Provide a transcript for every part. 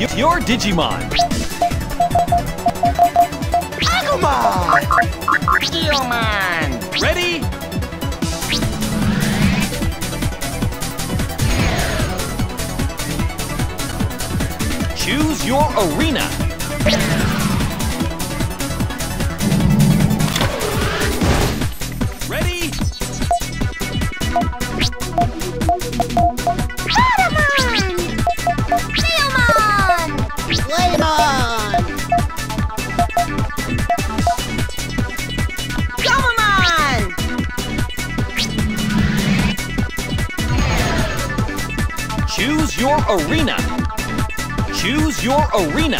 your Digimon. Agumon! Steelman! Ready? Choose your arena. Arena. Choose your arena.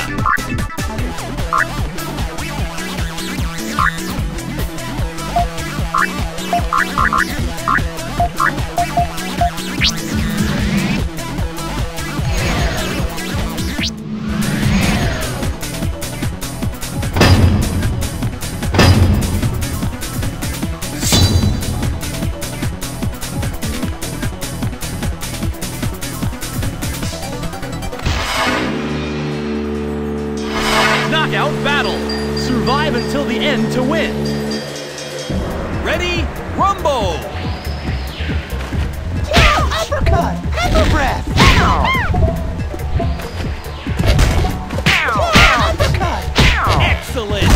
Knockout battle. Survive until the end to win. Ready? Rumble! Uppercut! Pepper breath! Uppercut! Excellent!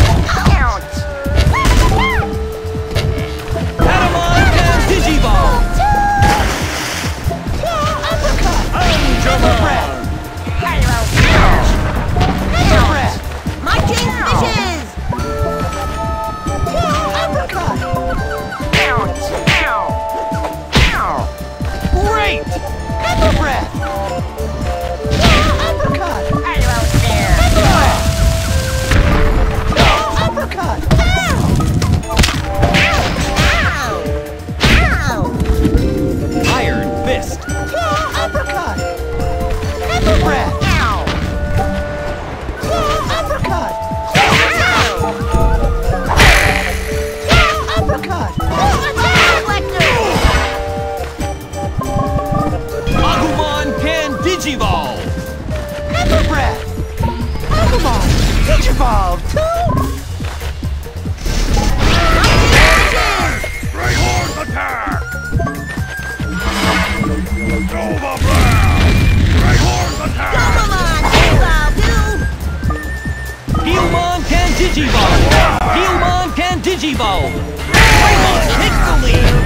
Horse attack! Healmon can Digivolve! Healmon can Digivolve! Takes the lead!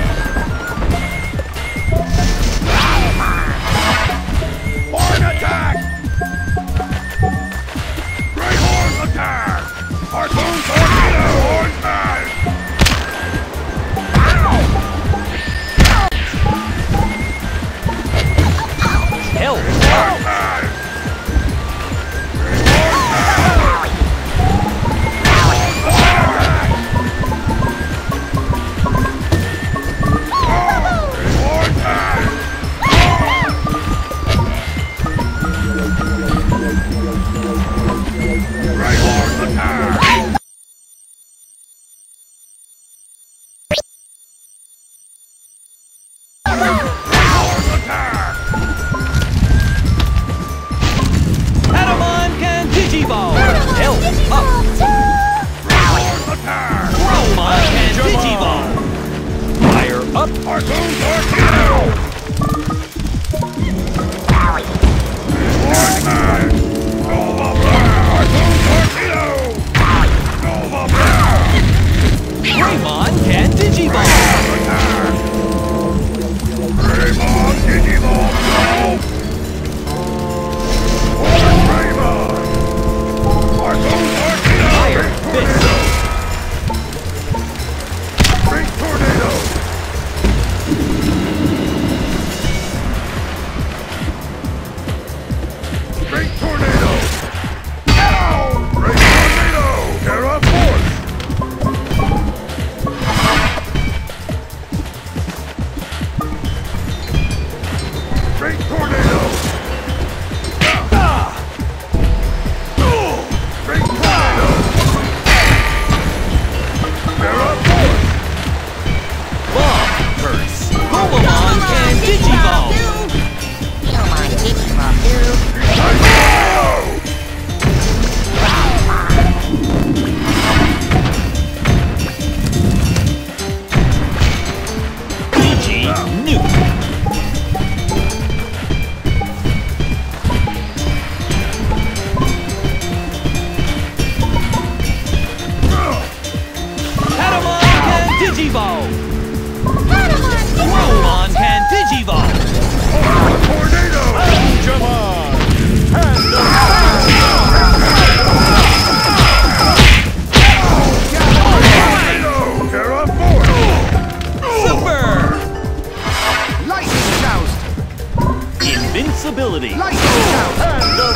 ability. Lightning shout! And the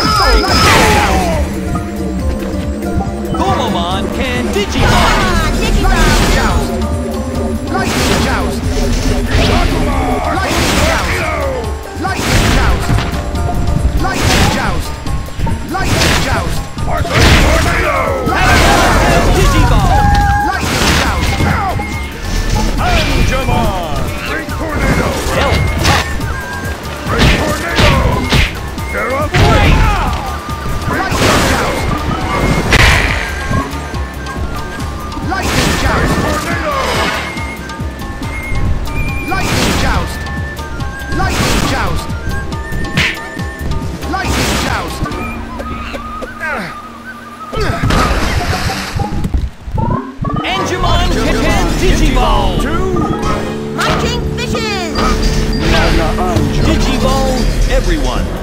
can Digimon! everyone.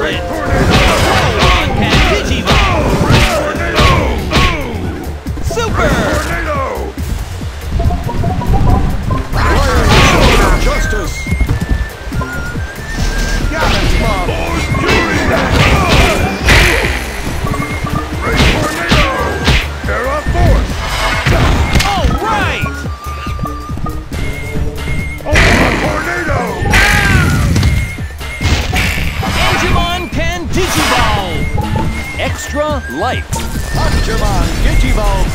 handle it! life. Pokemon Digivolve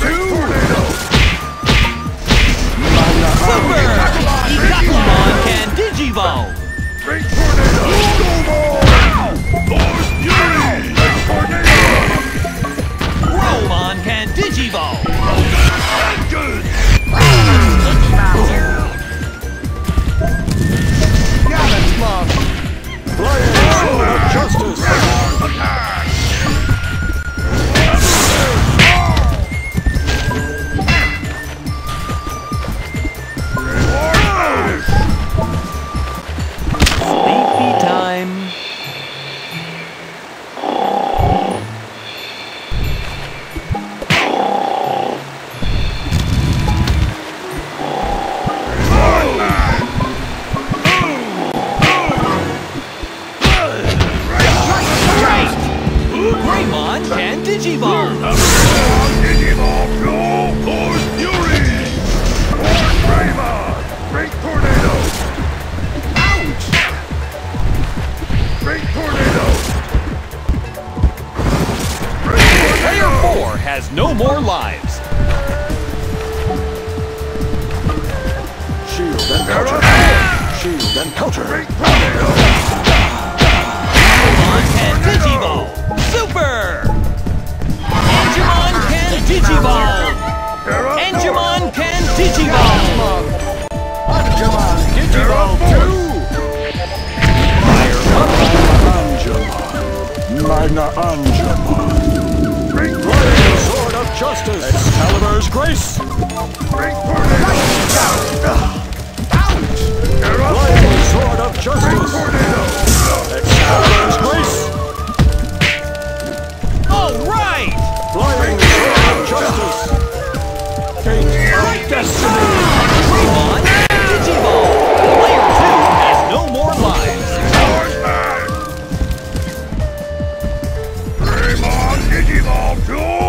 has no more lives. Shield and counter. Shield and counter. Digimon can Digivolve. Super! Angemon can Digivolve. Digimon can Digivolve. Digimon Digivolve 2. up, Angemon. MagnaAngemon justice. Excalibur's grace. Lion sword of justice. Excalibur's grace. All right. Flying sword of justice. Gate of destiny. Digimon. Digimon 2!